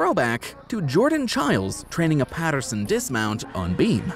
throwback to Jordan Childs training a Patterson dismount on beam.